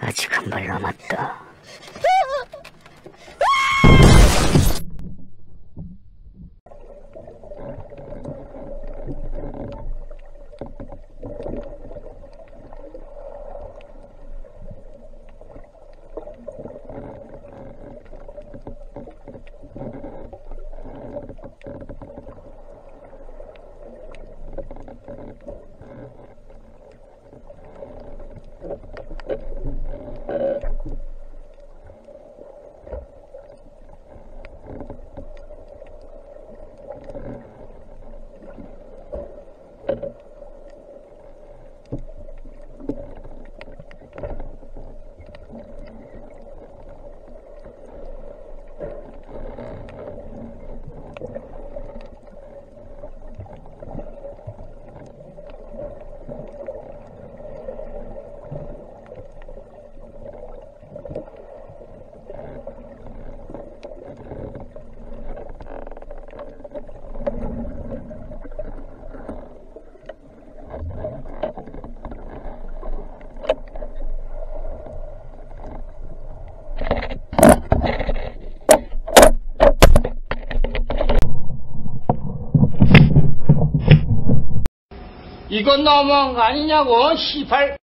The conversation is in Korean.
아직 한 발 남았다. 이건 너무한 거 아니냐고, 시발.